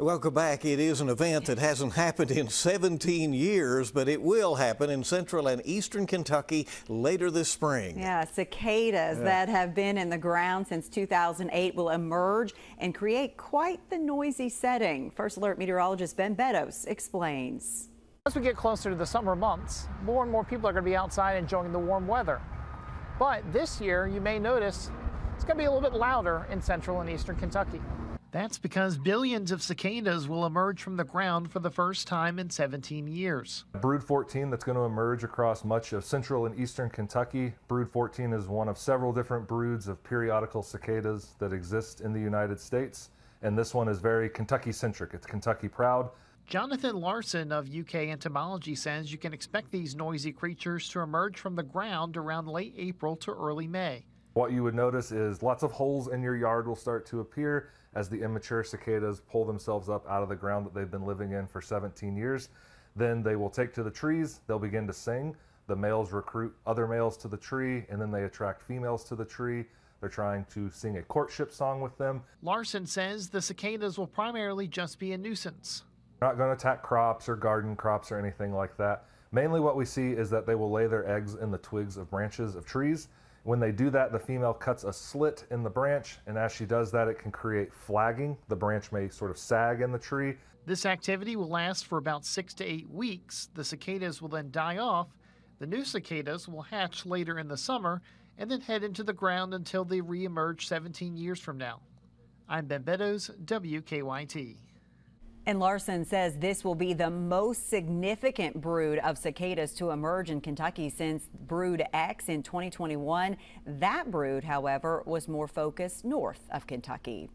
Welcome back. It is an event that hasn't happened in 17 years, but it will happen in central and eastern Kentucky later this spring. Yeah, cicadas yeah. that have been in the ground since 2008 will emerge and create quite the noisy setting. First Alert meteorologist Ben Beddoes explains. As we get closer to the summer months, more and more people are going to be outside enjoying the warm weather. But this year, you may notice it's going to be a little bit louder in central and eastern Kentucky. That's because billions of cicadas will emerge from the ground for the first time in 17 years. Brood 14 that's going to emerge across much of central and eastern Kentucky. Brood 14 is one of several different broods of periodical cicadas that exist in the United States, and this one is very Kentucky centric. It's Kentucky proud. Jonathan Larson of UK Entomology says you can expect these noisy creatures to emerge from the ground around late April to early May. What you would notice is lots of holes in your yard will start to appear as the immature cicadas pull themselves up out of the ground that they've been living in for 17 years. Then they will take to the trees, they'll begin to sing. The males recruit other males to the tree, and then they attract females to the tree. They're trying to sing a courtship song with them. Larson says the cicadas will primarily just be a nuisance. They're not going to attack crops or garden crops or anything like that. Mainly what we see is that they will lay their eggs in the twigs of branches of trees when they do that, the female cuts a slit in the branch, and as she does that, it can create flagging. The branch may sort of sag in the tree. This activity will last for about six to eight weeks. The cicadas will then die off. The new cicadas will hatch later in the summer and then head into the ground until they reemerge 17 years from now. I'm Ben Beddoes, WKYT. And Larson says this will be the most significant brood of cicadas to emerge in Kentucky since Brood X in 2021. That brood, however, was more focused north of Kentucky.